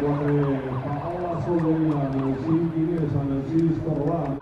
donde bajaba sobre la San Francisco Román,